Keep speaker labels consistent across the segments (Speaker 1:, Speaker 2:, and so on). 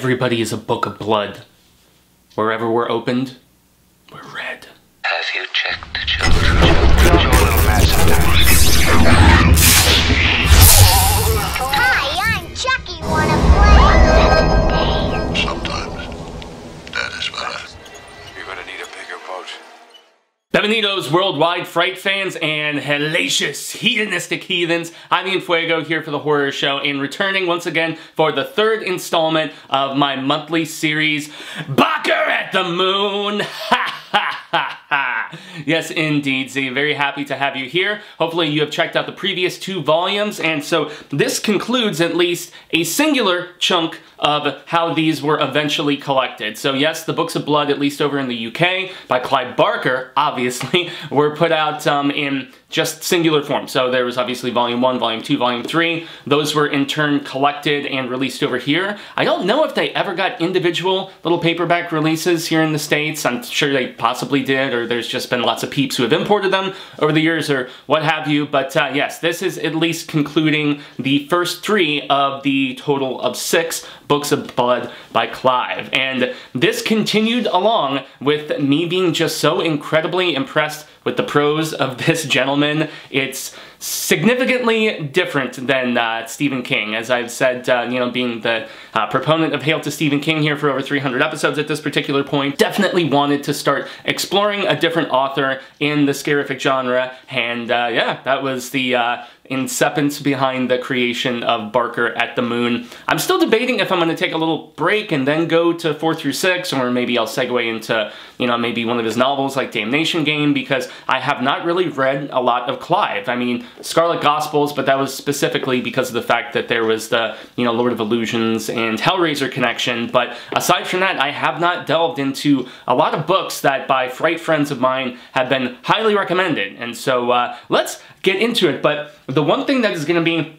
Speaker 1: Everybody is a book of blood. Wherever we're opened, we're red.
Speaker 2: Have you checked the children?
Speaker 1: Bienvenidos, worldwide fright fans and hellacious hedonistic heathens. Jaime En Fuego here for the horror show and returning once again for the third installment of my monthly series, Barker at the Moon. Ha ha ha ha. Yes, indeed, Z. Very happy to have you here. Hopefully you have checked out the previous two volumes, and so this concludes at least a singular chunk of how these were eventually collected. So yes, the Books of Blood, at least over in the UK, by Clive Barker, obviously, were put out um, in just singular form. So there was obviously Volume 1, Volume 2, Volume 3. Those were in turn collected and released over here. I don't know if they ever got individual little paperback releases here in the States. I'm sure they possibly did, or there's just been lots of peeps who have imported them over the years, or what have you. But uh, yes, this is at least concluding the first three of the total of six Books of Blood by Clive. And this continued along with me being just so incredibly impressed with the prose of this gentleman. It's significantly different than uh, Stephen King. As I've said, uh, you know, being the uh, proponent of Hail to Stephen King here for over 300 episodes at this particular point, definitely wanted to start exploring a different author in the scarific genre. And uh, yeah, that was the inception behind the creation of Barker at the Moon. I'm still debating if I'm going to take a little break and then go to 4 through 6, or maybe I'll segue into, you know, maybe one of his novels like Damnation Game, because I have not really read a lot of Clive. I mean, Scarlet Gospels, but that was specifically because of the fact that there was the, you know, Lord of Illusions and Hellraiser connection, but aside from that, I have not delved into a lot of books that by fright friends of mine have been highly recommended, and so uh, let's get into it, but the one thing that is going to be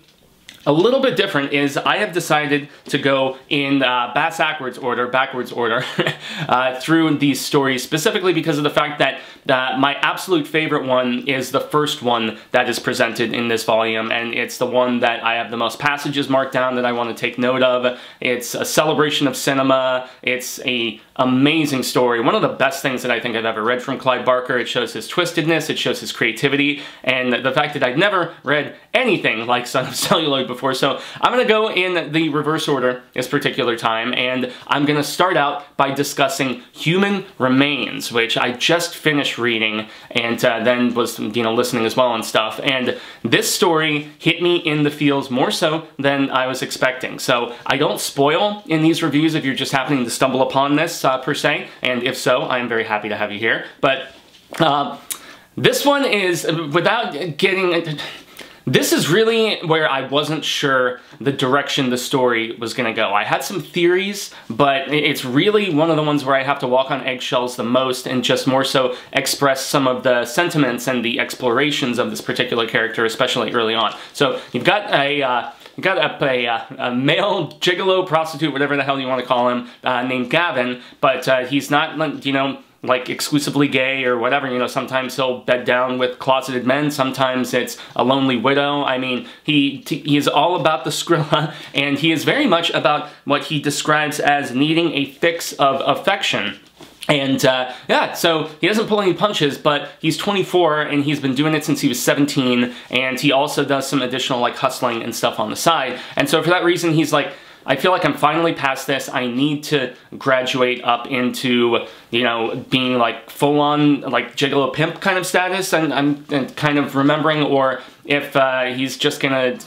Speaker 1: a little bit different is I have decided to go in uh, backwards order, backwards order uh, through these stories specifically because of the fact that uh, my absolute favorite one is the first one that is presented in this volume and it's the one that I have the most passages marked down that I want to take note of. It's a celebration of cinema. It's a amazing story. One of the best things that I think I've ever read from Clive Barker. It shows his twistedness, it shows his creativity, and the fact that I'd never read anything like Son of Celluloid before. So I'm going to go in the reverse order this particular time, and I'm going to start out by discussing Human Remains, which I just finished reading, and uh, then was, you know, listening as well and stuff. And this story hit me in the feels more so than I was expecting. So I don't spoil in these reviews if you're just happening to stumble upon this uh, per se, and if so, I am very happy to have you here. But uh, this one is, without getting... This is really where I wasn't sure the direction the story was to go. I had some theories, but it's really one of the ones where I have to walk on eggshells the most and just more so express some of the sentiments and the explorations of this particular character, especially early on. So you've got a... Uh, got a, a, a, male gigolo prostitute, whatever the hell you want to call him, uh, named Gavin, but uh, he's not, you know, like exclusively gay or whatever, you know, sometimes he'll bed down with closeted men, sometimes it's a lonely widow. I mean, he, he is all about the Skrilla, and he is very much about what he describes as needing a fix of affection. And uh, yeah, so he doesn't pull any punches, but he's 24 and he's been doing it since he was 17, and he also does some additional like hustling and stuff on the side. And so for that reason, he's like, I feel like I'm finally past this. I need to graduate up into, you know, being like full-on like gigolo pimp kind of status and I'm kind of remembering or if uh, he's just gonna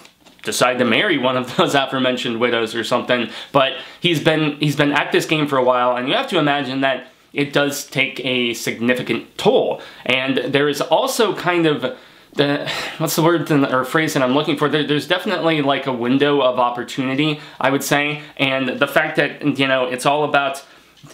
Speaker 1: decide to marry one of those aforementioned widows or something. But he's been he's been at this game for a while and you have to imagine that it does take a significant toll. And there is also kind of the what's the word or phrase that I'm looking for? There, there's definitely like a window of opportunity, I would say, and the fact that you know it's all about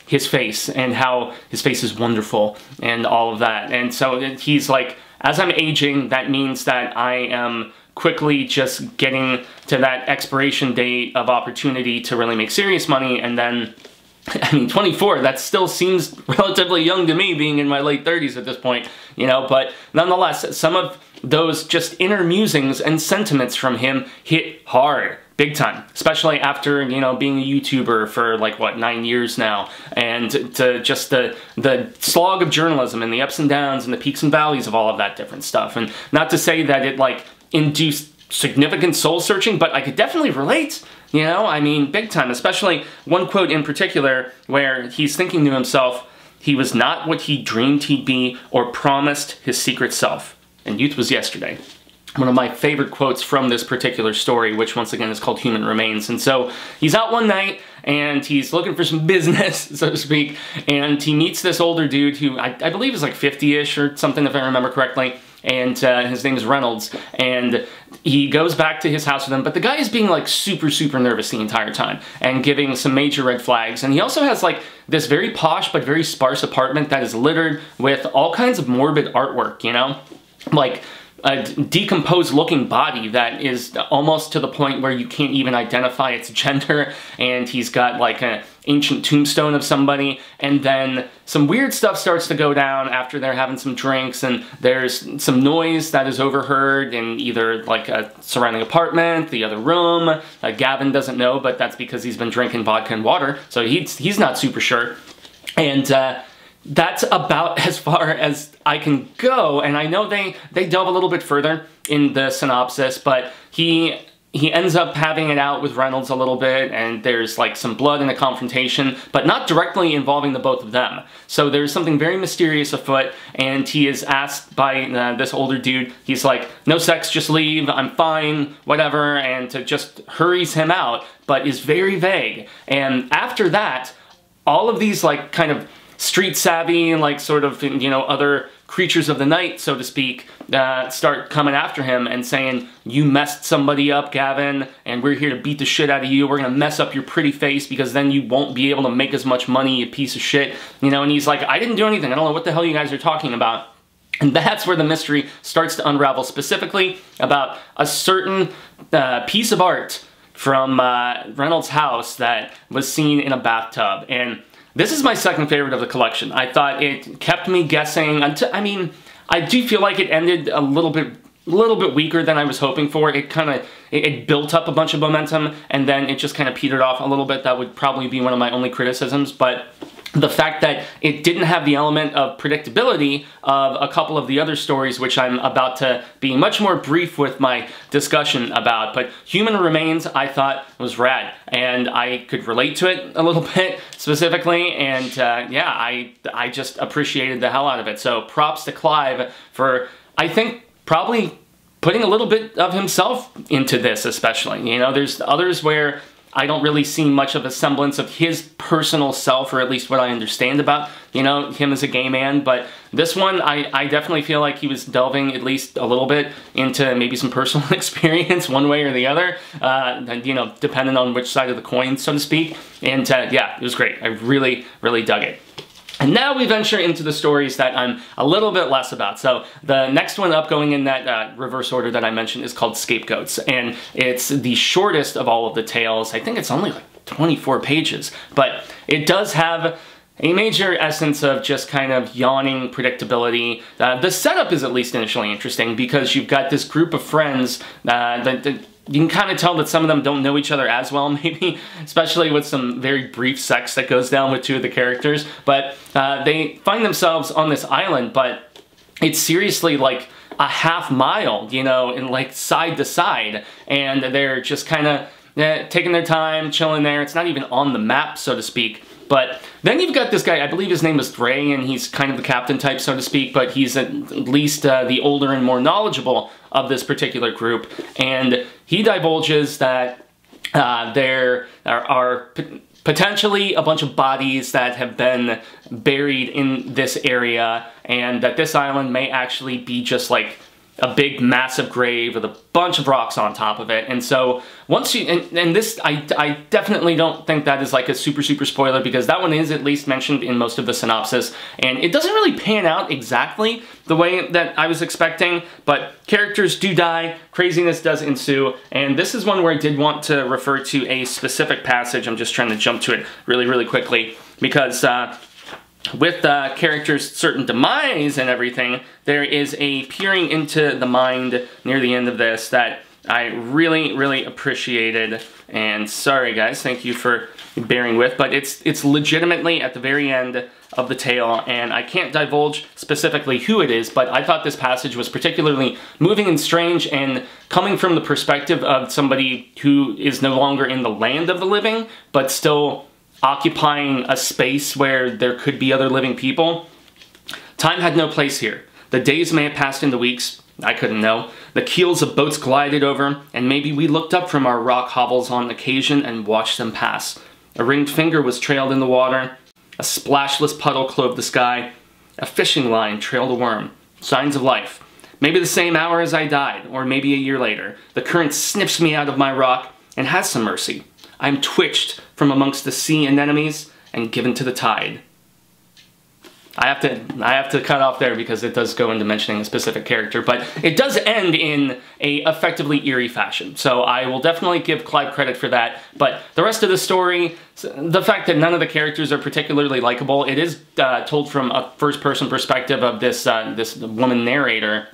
Speaker 1: his face and how his face is wonderful and all of that, and so he's like, as I'm aging, that means that I am quickly just getting to that expiration date of opportunity to really make serious money, and then I mean, 24, that still seems relatively young to me, being in my late 30s at this point, you know, but nonetheless, some of those just inner musings and sentiments from him hit hard big time, especially after, you know, being a YouTuber for like, what, nine years now, and to just the, the slog of journalism and the ups and downs and the peaks and valleys of all of that different stuff. And not to say that it, like, induced significant soul searching, but I could definitely relate. You know, I mean, big time, especially one quote in particular where he's thinking to himself, he was not what he dreamed he'd be or promised his secret self. And youth was yesterday one of my favorite quotes from this particular story, which once again is called Human Remains. And so he's out one night and he's looking for some business, so to speak, and he meets this older dude who I, I believe is like 50-ish or something if I remember correctly, and uh, his name is Reynolds, and he goes back to his house with him, but the guy is being like super, super nervous the entire time and giving some major red flags, and he also has like this very posh but very sparse apartment that is littered with all kinds of morbid artwork, you know? Like a decomposed looking body that is almost to the point where you can't even identify its gender and he's got like an ancient tombstone of somebody and then some weird stuff starts to go down after they're having some drinks and there's some noise that is overheard in either like a surrounding apartment, the other room. Uh, Gavin doesn't know but that's because he's been drinking vodka and water so he's, he's not super sure. And uh, that's about as far as I can go. And I know they, they delve a little bit further in the synopsis, but he he ends up having it out with Reynolds a little bit, and there's like some blood in a confrontation, but not directly involving the both of them. So there's something very mysterious afoot, and he is asked by uh, this older dude, he's like, no sex, just leave, I'm fine, whatever, and to just hurries him out, but is very vague. And after that, all of these like kind of street savvy and like sort of, you know, other creatures of the night, so to speak, uh, start coming after him and saying, you messed somebody up, Gavin, and we're here to beat the shit out of you. We're gonna mess up your pretty face because then you won't be able to make as much money, you piece of shit. You know, and he's like, I didn't do anything. I don't know what the hell you guys are talking about. And that's where the mystery starts to unravel, specifically about a certain uh, piece of art from uh, Reynolds' house that was seen in a bathtub. And this is my second favorite of the collection. I thought it kept me guessing until, I mean, I do feel like it ended a little bit a little bit weaker than I was hoping for. It kind of, it, it, built up a bunch of momentum and then it just kind of petered off a little bit. That would probably be one of my only criticisms, but the fact that it didn't have the element of predictability of a couple of the other stories which I'm about to be much more brief with my discussion about. But Human Remains I thought was rad and I could relate to it a little bit specifically and uh, yeah I, I just appreciated the hell out of it. So props to Clive for I think probably putting a little bit of himself into this especially. You know there's others where I don't really see much of a semblance of his personal self, or at least what I understand about, you know, him as a gay man. But this one, I, I definitely feel like he was delving at least a little bit into maybe some personal experience, one way or the other, uh, you know, depending on which side of the coin, so to speak. And uh, yeah, it was great. I really, really dug it. And now we venture into the stories that I'm a little bit less about. So the next one up going in that uh, reverse order that I mentioned is called Scapegoats. And it's the shortest of all of the tales. I think it's only like 24 pages. But it does have a major essence of just kind of yawning predictability. Uh, the setup is at least initially interesting because you've got this group of friends uh, that, that you can kind of tell that some of them don't know each other as well, maybe, especially with some very brief sex that goes down with two of the characters. But uh, they find themselves on this island, but it's seriously like a half mile, you know, and like side to side, and they're just kind of eh, taking their time, chilling there. It's not even on the map, so to speak. But then you've got this guy, I believe his name is Ray, and he's kind of the captain type, so to speak, but he's at least uh, the older and more knowledgeable of this particular group. And he divulges that uh, there are, are potentially a bunch of bodies that have been buried in this area, and that this island may actually be just like a big massive grave with a bunch of rocks on top of it. And so once you, and, and, this, I, I definitely don't think that is like a super, super spoiler because that one is at least mentioned in most of the synopsis. And it doesn't really pan out exactly the way that I was expecting, but characters do die, craziness does ensue. And this is one where I did want to refer to a specific passage. I'm just trying to jump to it really, really quickly because uh, with the character's certain demise and everything, there is a peering into the mind near the end of this that I really, really appreciated. And sorry, guys, thank you for bearing with, but it's it's legitimately at the very end of the tale, and I can't divulge specifically who it is, but I thought this passage was particularly moving and strange, and coming from the perspective of somebody who is no longer in the land of the living, but still occupying a space where there could be other living people. Time had no place here. The days may have passed into weeks, I couldn't know. The keels of boats glided over, and maybe we looked up from our rock hovels on occasion and watched them pass. A ringed finger was trailed in the water, a splashless puddle clove the sky, a fishing line trailed a worm. Signs of life. Maybe the same hour as I died, or maybe a year later. The current snips me out of my rock and has some mercy. I am twitched from amongst the sea anemones and given to the tide. I have to I have to cut off there because it does go into mentioning a specific character, but it does end in a effectively eerie fashion. So I will definitely give Clive credit for that. But the rest of the story, the fact that none of the characters are particularly likable, it is uh, told from a first-person perspective of this uh, this woman narrator,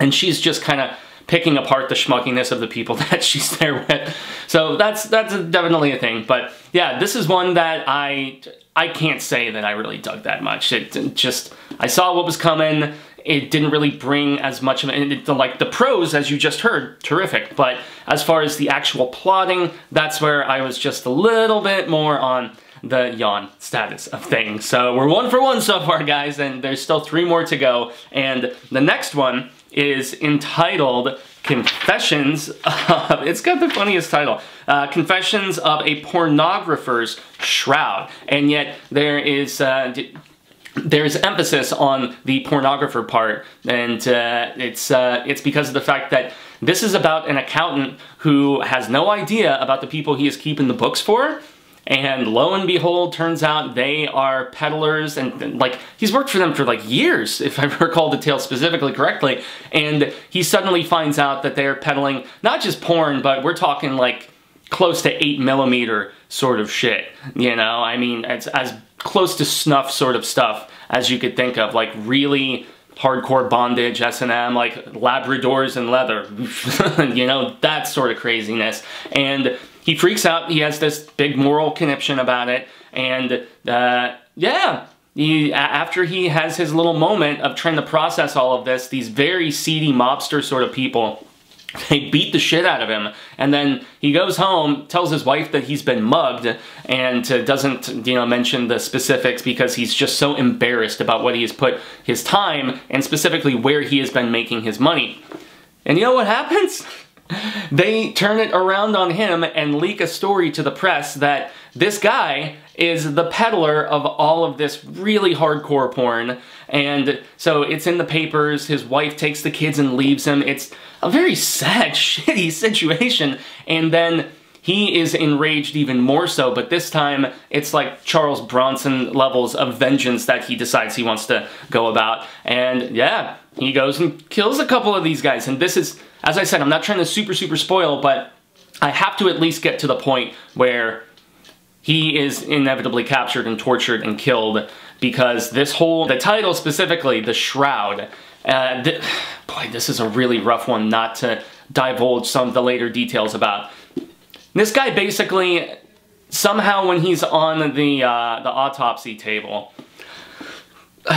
Speaker 1: and she's just kind of picking apart the schmuckiness of the people that she's there with. So that's that's definitely a thing. But yeah, this is one that I I can't say that I really dug that much. It just, I saw what was coming. It didn't really bring as much of it. Like the prose, as you just heard, terrific. But as far as the actual plotting, that's where I was just a little bit more on the yawn status of things. So we're one for one so far, guys, and there's still three more to go. And the next one is entitled Confessions of, it's got the funniest title, uh, Confessions of a Pornographer's Shroud. And yet there is, uh, there's emphasis on the pornographer part, and uh, it's, uh, it's because of the fact that this is about an accountant who has no idea about the people he is keeping the books for, and lo and behold, turns out they are peddlers and, and, like he's worked for them for like years, if I recall the tale specifically correctly. And he suddenly finds out that they're peddling not just porn, but we're talking like close to eight millimeter sort of shit. You know, I mean, it's as close to snuff sort of stuff as you could think of, like really hardcore bondage, S&M, like Labradors and leather, you know, that sort of craziness. And he freaks out. He has this big moral conniption about it. And uh, yeah, he, after he has his little moment of trying to process all of this, these very seedy mobster sort of people, they beat the shit out of him. And then he goes home, tells his wife that he's been mugged, and uh, doesn't, you know, mention the specifics because he's just so embarrassed about what he has put his time and specifically where he has been making his money. And you know what happens? They turn it around on him and leak a story to the press that this guy is the peddler of all of this really hardcore porn. And so it's in the papers, his wife takes the kids and leaves him. It's a very sad, shitty situation. And then he is enraged even more so, but this time it's like Charles Bronson levels of vengeance that he decides he wants to go about. And yeah, he goes and kills a couple of these guys. And this is, as I said, I'm not trying to super, super spoil, but I have to at least get to the point where he is inevitably captured and tortured and killed because this whole, the title specifically, The Shroud, uh, th boy, this is a really rough one not to divulge some of the later details about. This guy basically, somehow when he's on the, uh, the autopsy table,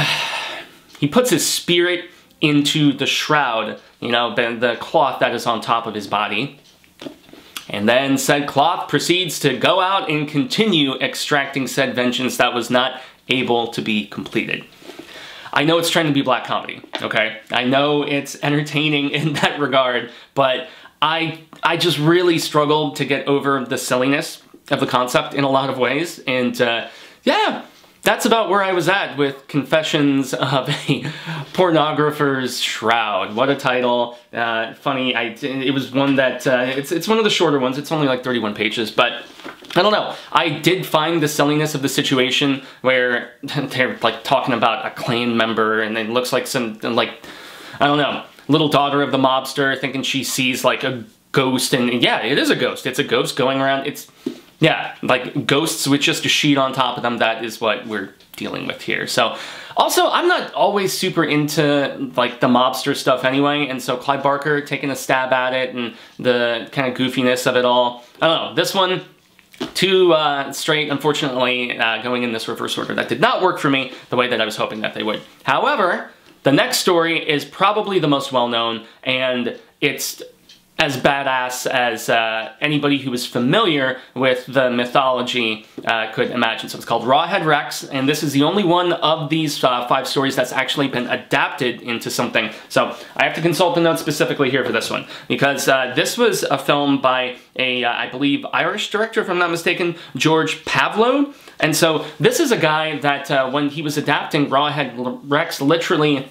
Speaker 1: he puts his spirit into the shroud, you know, the cloth that is on top of his body. And then said cloth proceeds to go out and continue extracting said vengeance that was not able to be completed. I know it's trying to be black comedy, okay? I know it's entertaining in that regard, but I, I just really struggled to get over the silliness of the concept in a lot of ways. And uh, yeah, that's about where I was at with Confessions of a Pornographer's Shroud. What a title. Uh, funny, I, it was one that, uh, it's, it's one of the shorter ones. It's only like 31 pages, but I don't know. I did find the silliness of the situation where they're like talking about a clan member and it looks like some, like, I don't know, little daughter of the mobster thinking she sees like a ghost and yeah, it is a ghost. It's a ghost going around. It's yeah, like ghosts with just a sheet on top of them. That is what we're dealing with here. So, also, I'm not always super into like the mobster stuff anyway, and so Clive Barker taking a stab at it and the kind of goofiness of it all. I don't know. This one, too uh, straight, unfortunately, uh, going in this reverse order. That did not work for me the way that I was hoping that they would. However, the next story is probably the most well-known, and it's as badass as uh, anybody who is familiar with the mythology uh, could imagine. So it's called Rawhead Rex, and this is the only one of these uh, five stories that's actually been adapted into something. So I have to consult the notes specifically here for this one, because uh, this was a film by a, uh, I believe, Irish director, if I'm not mistaken, George Pavlou. And so this is a guy that uh, when he was adapting Rawhead Rex, literally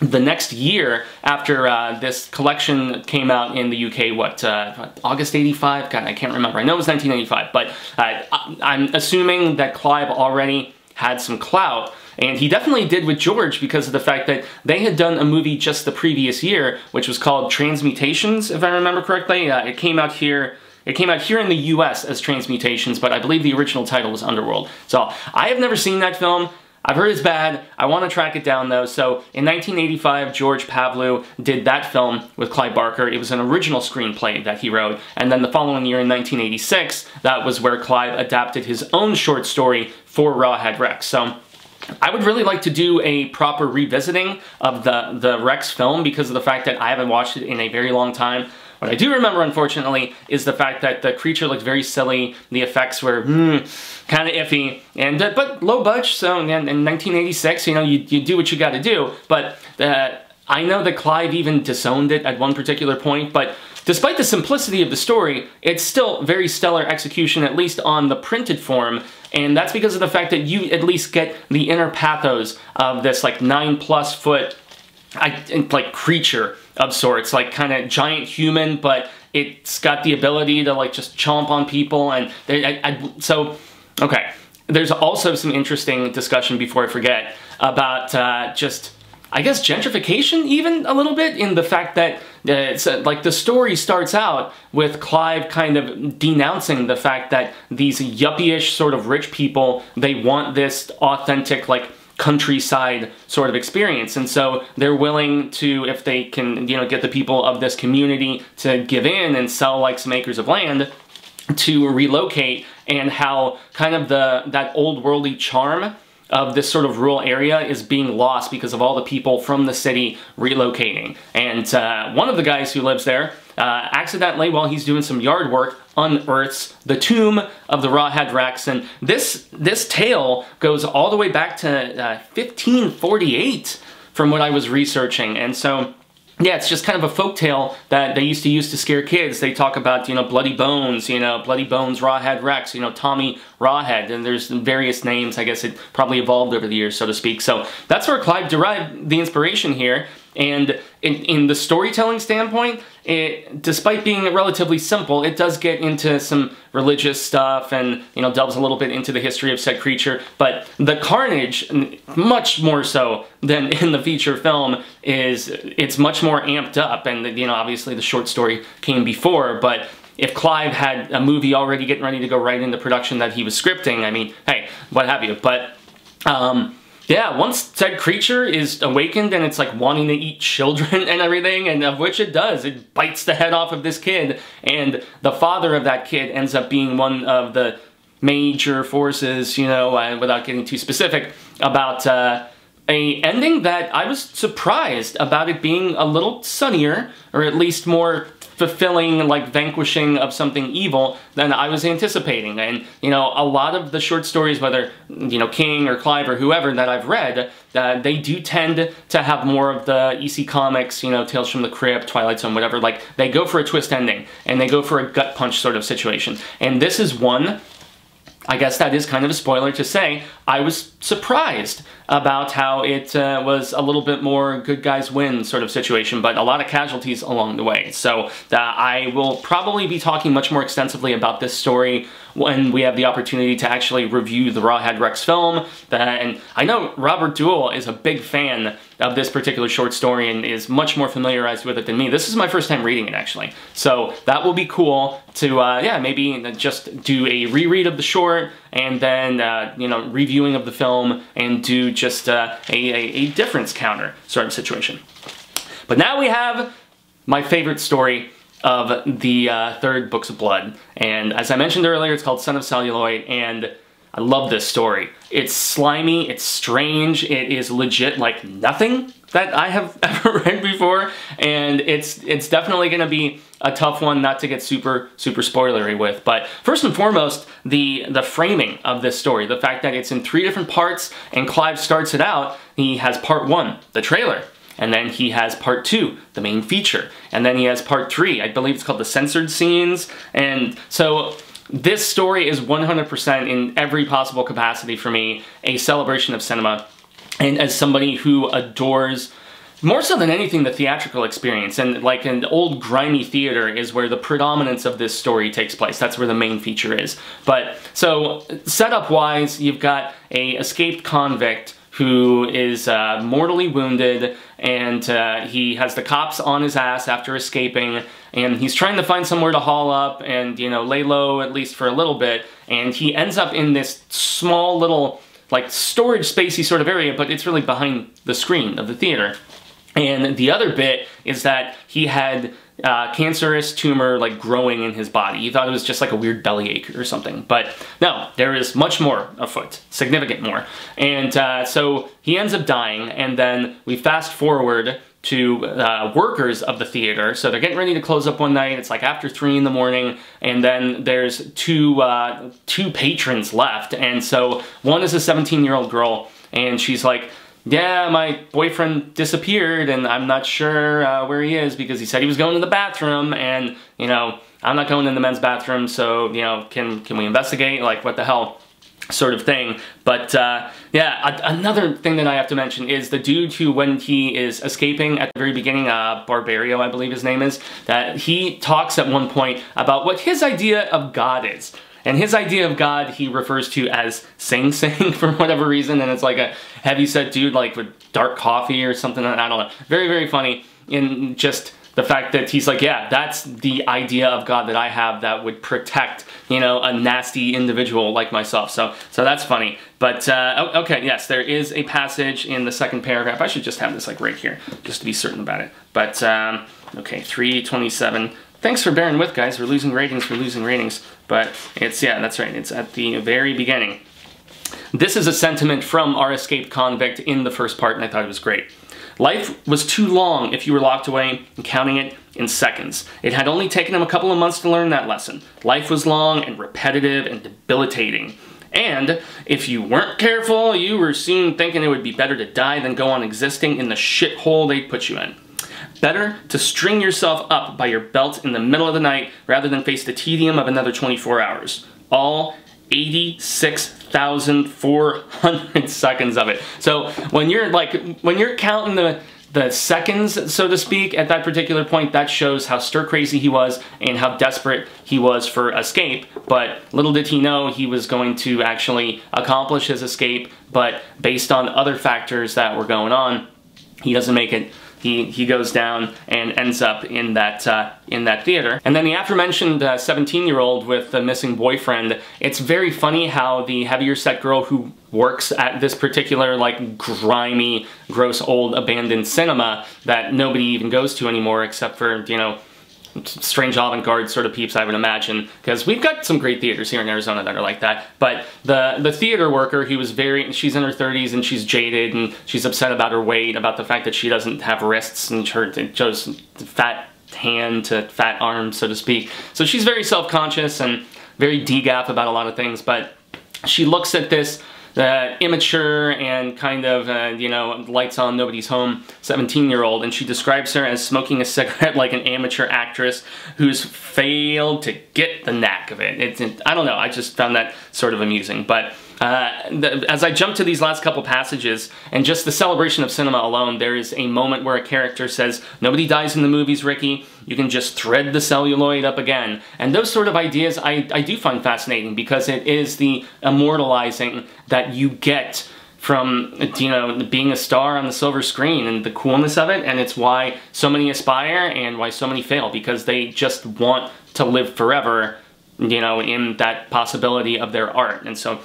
Speaker 1: the next year after uh, this collection came out in the UK, what, uh, August 85? God, I can't remember. I know it was 1985, but uh, I'm assuming that Clive already had some clout. And he definitely did with George because of the fact that they had done a movie just the previous year, which was called Transmutations, if I remember correctly. Uh, it came out here it came out here in the US as Transmutations, but I believe the original title was Underworld. So I have never seen that film. I've heard it's bad. I want to track it down though. So in 1985, George Pavlou did that film with Clive Barker. It was an original screenplay that he wrote. And then the following year in 1986, that was where Clive adapted his own short story for Rawhead Rex. So I would really like to do a proper revisiting of the, the Rex film because of the fact that I haven't watched it in a very long time. What I do remember, unfortunately, is the fact that the creature looked very silly, the effects were hmm, kind of iffy, and uh, but low budget, so in, in 1986, you know, you, you do what you gotta do, but uh, I know that Clive even disowned it at one particular point, but despite the simplicity of the story, it's still very stellar execution, at least on the printed form, and that's because of the fact that you at least get the inner pathos of this like nine plus foot I, like creature of sorts, like kind of giant human, but it's got the ability to like just chomp on people. And they, I, I, so, okay. There's also some interesting discussion before I forget about uh, just, I guess, gentrification even a little bit in the fact that uh, it's uh, like the story starts out with Clive kind of denouncing the fact that these yuppie-ish sort of rich people, they want this authentic like countryside sort of experience. And so they're willing to, if they can, you know, get the people of this community to give in and sell like some acres of land, to relocate and how kind of the that old worldly charm of this sort of rural area is being lost because of all the people from the city relocating. And uh, one of the guys who lives there uh, accidentally, while he's doing some yard work, unearths the tomb of the Rawhead Rex. And this, this tale goes all the way back to uh, 1548 from what I was researching. And so yeah, it's just kind of a folk tale that they used to use to scare kids. They talk about, you know, Bloody Bones, you know, Bloody Bones, Rawhead Rex, you know, Tommy Rawhead, and there's various names. I guess it probably evolved over the years, so to speak. So that's where Clive derived the inspiration here. And in, in the storytelling standpoint, it, despite being relatively simple, it does get into some religious stuff and, you know, delves a little bit into the history of said creature. But the carnage, much more so than in the feature film, is it's much more amped up. And, you know, obviously the short story came before, but if Clive had a movie already getting ready to go right into production that he was scripting, I mean, hey, what have you. But, um, yeah, once said creature is awakened and it's like wanting to eat children and everything, and of which it does, it bites the head off of this kid, and the father of that kid ends up being one of the major forces, you know, uh, without getting too specific, about uh, a ending that I was surprised about it being a little sunnier, or at least more fulfilling, like vanquishing of something evil than I was anticipating. And, you know, a lot of the short stories, whether, you know, King or Clive or whoever that I've read, uh, they do tend to have more of the EC Comics, you know, Tales from the Crypt, Twilight Zone, whatever. Like, they go for a twist ending, and they go for a gut punch sort of situation. And this is one I guess that is kind of a spoiler to say, I was surprised about how it uh, was a little bit more good guys win sort of situation, but a lot of casualties along the way. So uh, I will probably be talking much more extensively about this story when we have the opportunity to actually review the Rawhead Rex film. And I know Robert Duell is a big fan of this particular short story and is much more familiarized with it than me. This is my first time reading it actually. So that will be cool to, uh, yeah, maybe just do a reread of the short and then, uh, you know, reviewing of the film and do just uh, a, a difference counter sort of situation. But now we have my favorite story of the uh, third Books of Blood. And as I mentioned earlier, it's called Son of Celluloid, and I love this story. It's slimy, it's strange, it is legit like nothing that I have ever read before, and it's it's definitely gonna be a tough one not to get super, super spoilery with. But first and foremost, the, the framing of this story, the fact that it's in three different parts, and Clive starts it out, he has part one, the trailer, and then he has part two, the main feature. And then he has part three, I believe it's called the censored scenes. And so this story is 100% in every possible capacity for me a celebration of cinema. And as somebody who adores more so than anything the theatrical experience and like an old grimy theater is where the predominance of this story takes place that's where the main feature is but so setup wise you've got a escaped convict who is uh, mortally wounded and uh, he has the cops on his ass after escaping and he's trying to find somewhere to haul up and you know lay low at least for a little bit and he ends up in this small little like storage spacey sort of area but it's really behind the screen of the theater. And the other bit is that he had uh, cancerous tumor like growing in his body. He thought it was just like a weird bellyache or something. But no, there is much more afoot, significant more. And uh, so he ends up dying, and then we fast forward to uh, workers of the theater. So they're getting ready to close up one night. It's like after three in the morning, and then there's two uh, two patrons left. And so one is a 17 year old girl, and she's like yeah, my boyfriend disappeared and I'm not sure uh, where he is because he said he was going to the bathroom and, you know, I'm not going in the men's bathroom, so, you know, can, can we investigate? Like, what the hell? sort of thing. But uh, yeah, another thing that I have to mention is the dude who, when he is escaping at the very beginning, uh, Barberio, I believe his name is, that he talks at one point about what his idea of God is. And his idea of God he refers to as Sing Sing for whatever reason, and it's like a heavy-set dude like with dark coffee or something, I don't know. Very, very funny in just the fact that he's like, yeah, that's the idea of God that I have that would protect, you know, a nasty individual like myself. So, so that's funny. But, uh, okay, yes, there is a passage in the second paragraph. I should just have this like right here, just to be certain about it. But, um, okay, 327. Thanks for bearing with, guys. We're losing ratings, we're losing ratings. But it's, yeah, that's right. It's at the very beginning. This is a sentiment from our escaped convict in the first part, and I thought it was great. Life was too long if you were locked away and counting it in seconds. It had only taken him a couple of months to learn that lesson. Life was long and repetitive and debilitating. And if you weren't careful, you were soon thinking it would be better to die than go on existing in the shithole they put you in. Better to string yourself up by your belt in the middle of the night rather than face the tedium of another 24 hours. All 86,400 seconds of it. So when you're like, when you're counting the the seconds, so to speak, at that particular point, that shows how stir crazy he was and how desperate he was for escape. But little did he know he was going to actually accomplish his escape, but based on other factors that were going on, he doesn't make it he, he goes down and ends up in that, uh, in that theater. And then the aforementioned 17-year-old uh, with the missing boyfriend, it's very funny how the heavier set girl who works at this particular like grimy, gross old abandoned cinema that nobody even goes to anymore except for, you know, strange avant-garde sort of peeps, I would imagine, because we've got some great theaters here in Arizona that are like that. But the the theater worker, he was very, she's in her 30s and she's jaded and she's upset about her weight, about the fact that she doesn't have wrists and her just fat hand to fat arm, so to speak. So she's very self-conscious and very degaff about a lot of things, but she looks at this uh, immature and kind of, uh, you know, lights on, nobody's home 17 year old, and she describes her as smoking a cigarette like an amateur actress who's failed to get the knack of it. It's, it I don't know, I just found that sort of amusing. But uh, the, as I jump to these last couple passages, and just the celebration of cinema alone, there is a moment where a character says, Nobody dies in the movies, Ricky. You can just thread the celluloid up again. And those sort of ideas I, I do find fascinating because it is the immortalizing that you get from you know being a star on the silver screen and the coolness of it and it's why so many aspire and why so many fail because they just want to live forever you know in that possibility of their art and so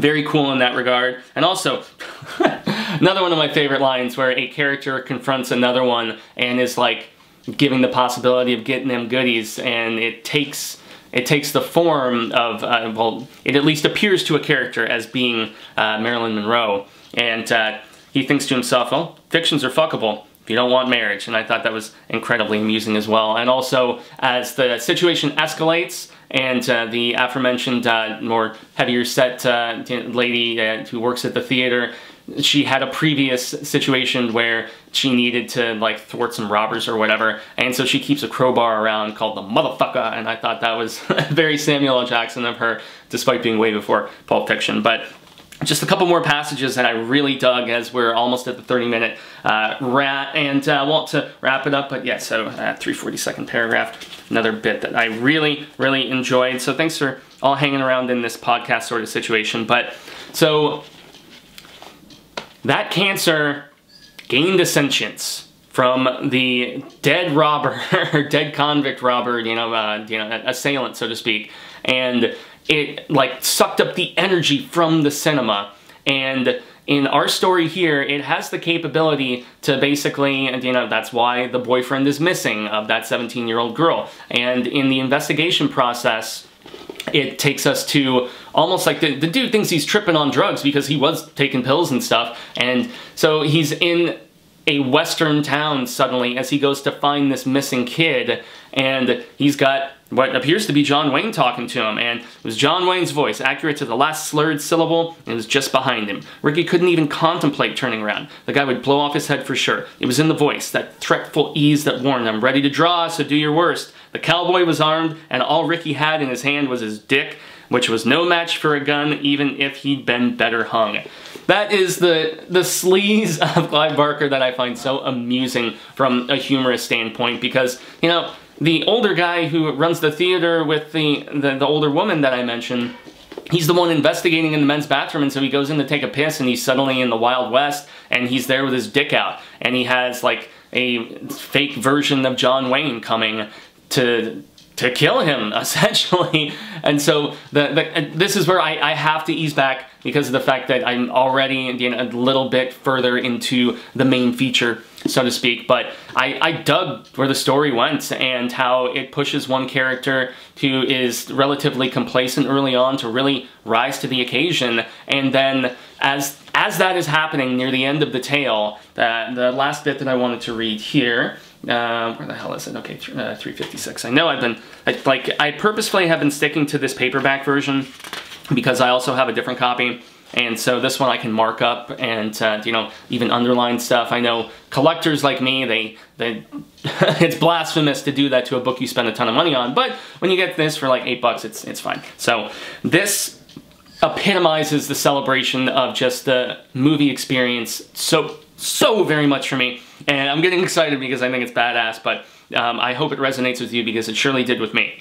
Speaker 1: very cool in that regard. And also, another one of my favorite lines where a character confronts another one and is like giving the possibility of getting them goodies and it takes it takes the form of, uh, well, it at least appears to a character as being uh, Marilyn Monroe. And uh, he thinks to himself, well, fictions are fuckable you don't want marriage. And I thought that was incredibly amusing as well. And also, as the situation escalates, and uh, the aforementioned uh, more heavier set uh, lady uh, who works at the theater she had a previous situation where she needed to like thwart some robbers or whatever and so she keeps a crowbar around called the motherfucker and I thought that was very Samuel L. Jackson of her despite being way before Pulp Fiction but just a couple more passages that I really dug as we're almost at the 30 minute uh, rat and uh, want to wrap it up but yeah so uh, 342nd paragraph another bit that I really really enjoyed. So thanks for all hanging around in this podcast sort of situation but so that cancer gained a sentience from the dead robber, dead convict robber, you know, uh, you know, assailant, so to speak, and it like sucked up the energy from the cinema. And in our story here, it has the capability to basically, and you know, that's why the boyfriend is missing of that 17-year-old girl. And in the investigation process, it takes us to almost like the, the dude thinks he's tripping on drugs because he was taking pills and stuff. And so he's in a western town suddenly as he goes to find this missing kid and he's got what appears to be John Wayne talking to him, and it was John Wayne's voice, accurate to the last slurred syllable, and it was just behind him. Ricky couldn't even contemplate turning around. The guy would blow off his head for sure. It was in the voice, that threatful ease that warned him, ready to draw, so do your worst. The cowboy was armed, and all Ricky had in his hand was his dick, which was no match for a gun, even if he'd been better hung. That is the, the sleaze of Clive Barker that I find so amusing from a humorous standpoint, because, you know, the older guy who runs the theater with the, the, the older woman that I mentioned, he's the one investigating in the men's bathroom and so he goes in to take a piss and he's suddenly in the Wild West and he's there with his dick out and he has like a fake version of John Wayne coming to to kill him essentially. And so the, the this is where I, I have to ease back because of the fact that I'm already you know, a little bit further into the main feature so to speak but I, I dug where the story went and how it pushes one character who is relatively complacent early on to really rise to the occasion and then as as that is happening near the end of the tale uh, the last bit that I wanted to read here uh, where the hell is it? Okay, th uh, 356. I know I've been, I, like, I purposefully have been sticking to this paperback version because I also have a different copy. And so this one I can mark up and, uh, you know, even underline stuff. I know collectors like me, they, they it's blasphemous to do that to a book you spend a ton of money on. But when you get this for like eight bucks, it's, it's fine. So this epitomizes the celebration of just the movie experience so, so very much for me. And I'm getting excited because I think it's badass, but um, I hope it resonates with you because it surely did with me.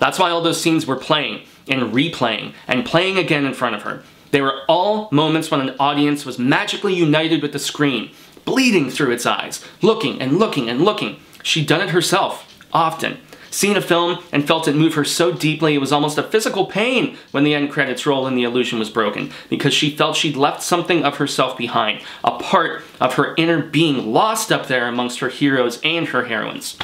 Speaker 1: That's why all those scenes were playing and replaying and playing again in front of her. They were all moments when an audience was magically united with the screen, bleeding through its eyes, looking and looking and looking. She'd done it herself, often, seen a film and felt it move her so deeply it was almost a physical pain when the end credits rolled and the illusion was broken, because she felt she'd left something of herself behind, a part of her inner being lost up there amongst her heroes and her heroines.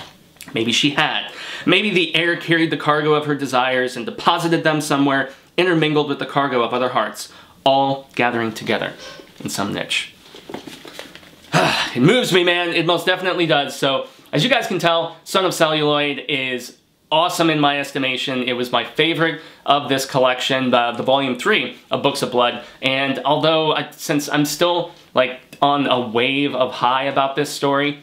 Speaker 1: Maybe she had. Maybe the air carried the cargo of her desires and deposited them somewhere intermingled with the cargo of other hearts, all gathering together in some niche. it moves me, man. It most definitely does. So as you guys can tell, Son of Celluloid is awesome in my estimation. It was my favorite of this collection, the, the volume 3 of Books of Blood. And although, I, since I'm still like on a wave of high about this story,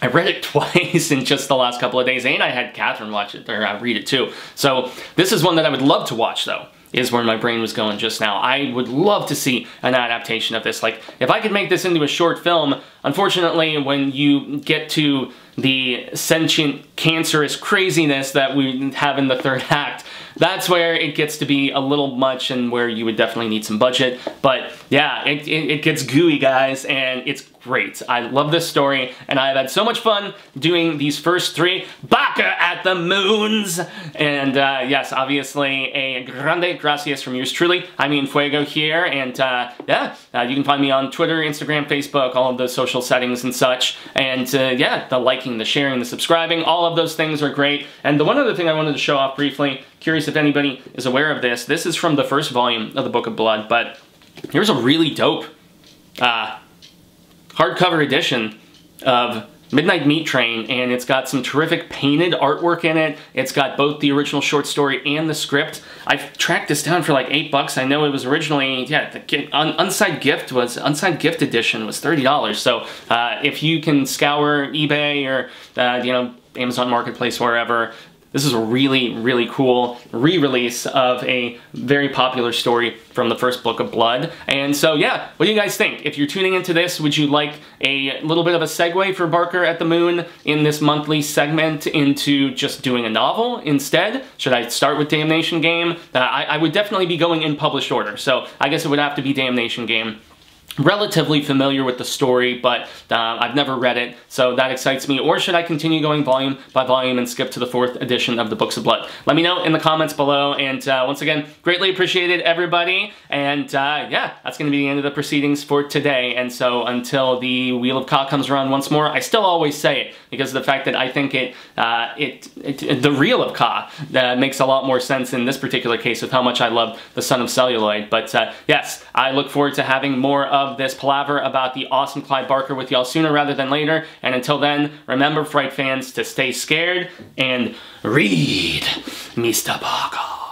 Speaker 1: I read it twice in just the last couple of days, and I had Catherine watch it, or uh, read it too. So this is one that I would love to watch though. Is where my brain was going just now. I would love to see an adaptation of this. Like, if I could make this into a short film, unfortunately, when you get to the sentient, cancerous craziness that we have in the third act, that's where it gets to be a little much and where you would definitely need some budget. But yeah, it, it, it gets gooey, guys, and it's great. I love this story, and I've had so much fun doing these first three. Barker at the Moons! And uh, yes, obviously a grande gracias from yours truly. Jaime En Fuego here, and uh, yeah, uh, you can find me on Twitter, Instagram, Facebook, all of those social settings and such. And uh, yeah, the liking, the sharing, the subscribing, all of those things are great. And the one other thing I wanted to show off briefly, curious if anybody is aware of this, this is from the first volume of the Book of Blood, but here's a really dope uh, hardcover edition of Midnight Meat Train, and it's got some terrific painted artwork in it. It's got both the original short story and the script. I've tracked this down for like eight bucks. I know it was originally, yeah, the un unsigned gift was, unsigned gift edition was $30. So uh, if you can scour eBay or, uh, you know, Amazon Marketplace, wherever, this is a really, really cool re-release of a very popular story from the first book of Blood. And so, yeah, what do you guys think? If you're tuning into this, would you like a little bit of a segue for Barker at the Moon in this monthly segment into just doing a novel instead? Should I start with Damnation Game? Uh, I, I would definitely be going in published order, so I guess it would have to be Damnation Game relatively familiar with the story, but uh, I've never read it, so that excites me. Or should I continue going volume by volume and skip to the fourth edition of the Books of Blood? Let me know in the comments below, and uh, once again, greatly appreciated everybody, and uh, yeah, that's going to be the end of the proceedings for today, and so until the Wheel of Ka comes around once more, I still always say it, because of the fact that I think it, uh, it, it the reel of Ka uh, makes a lot more sense in this particular case with how much I love the Son of Celluloid, but uh, yes, I look forward to having more of of this palaver about the awesome Clive Barker with y'all sooner rather than later. And until then, remember, Fright fans, to stay scared and read Mr. Barker.